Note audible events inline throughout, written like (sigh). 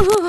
Oh. (laughs)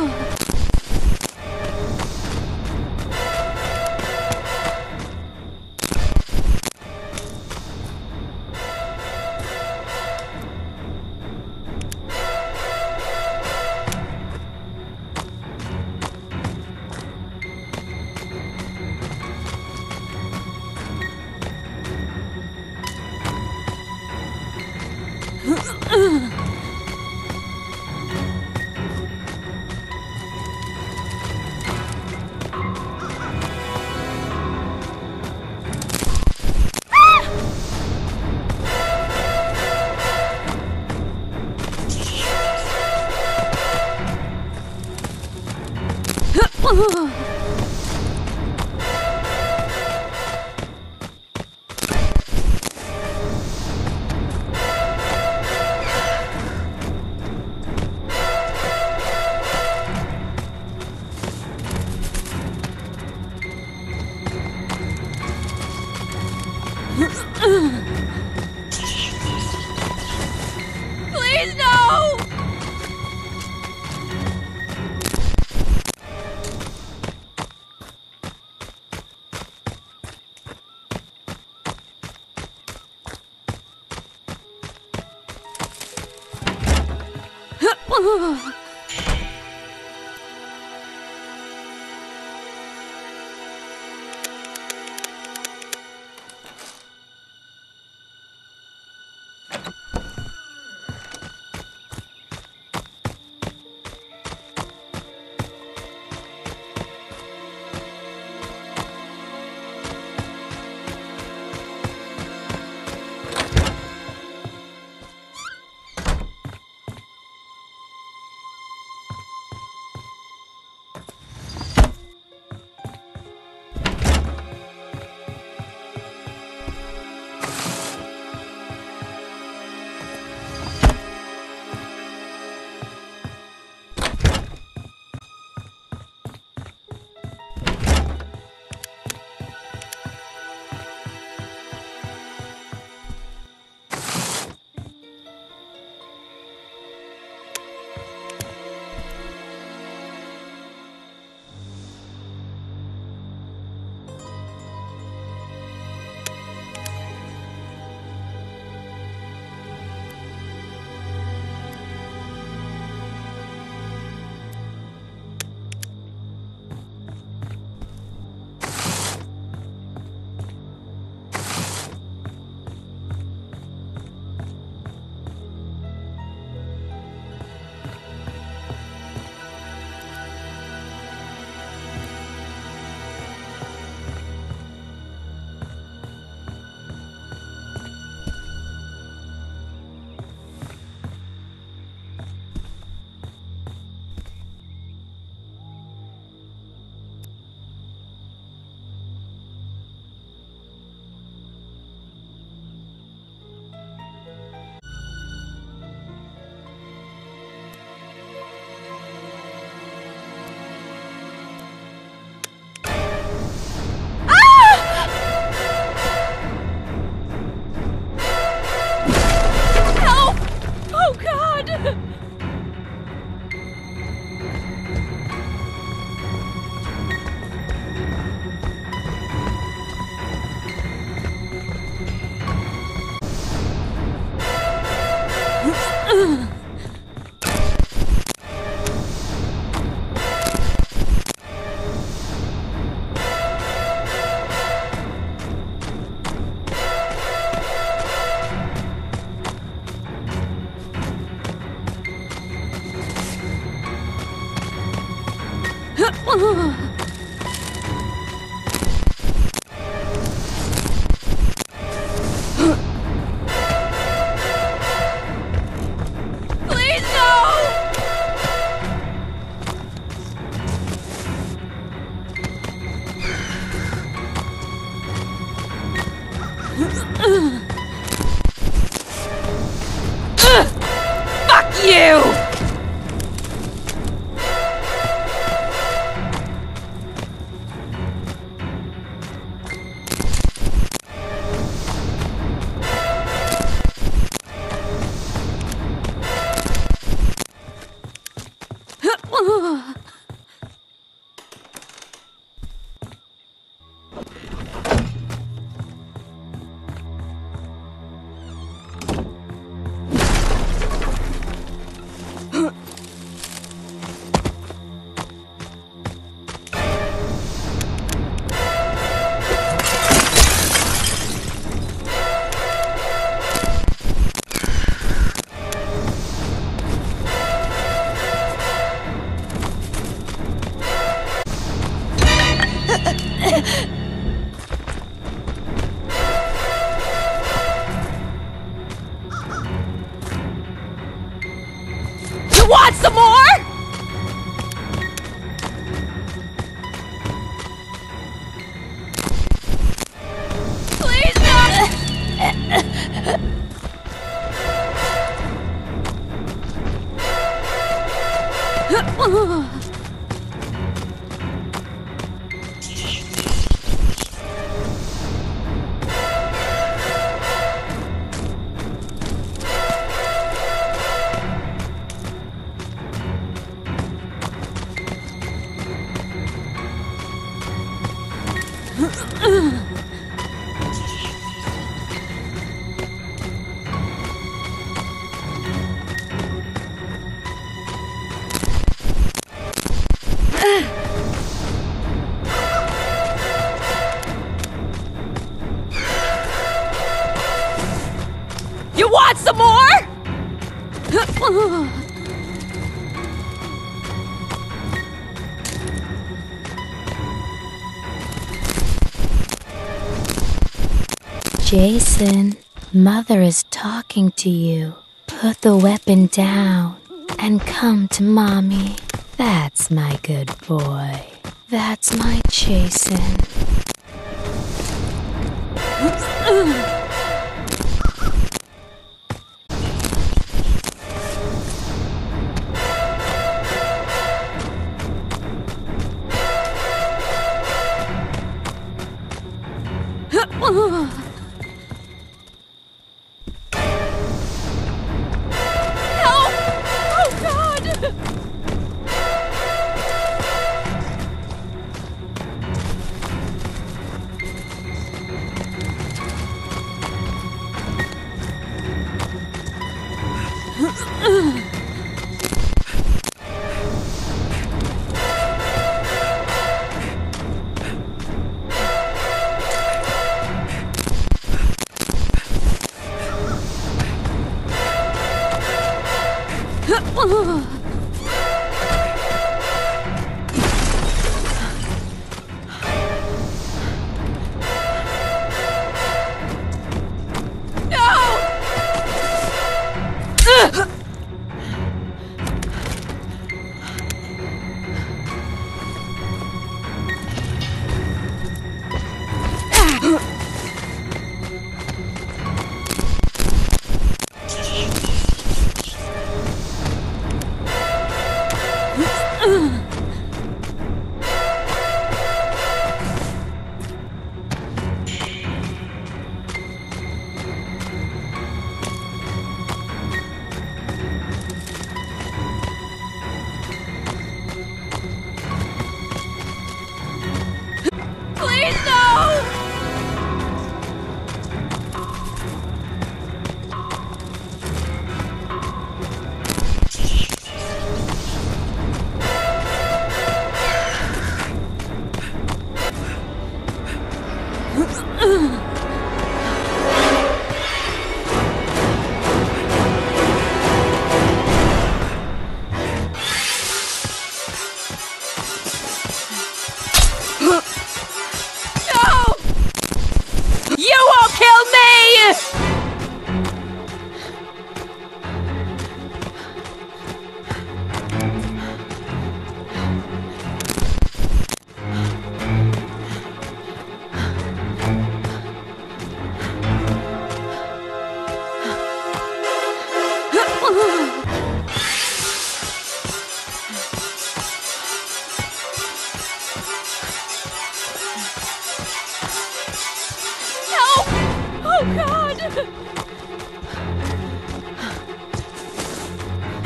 うん。Some more? Jason, Mother is talking to you. Put the weapon down and come to Mommy. That's my good boy. That's my Jason.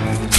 Oh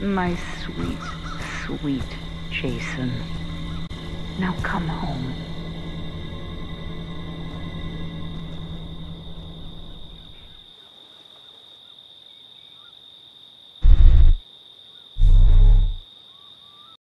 My sweet, sweet Jason. Now come home.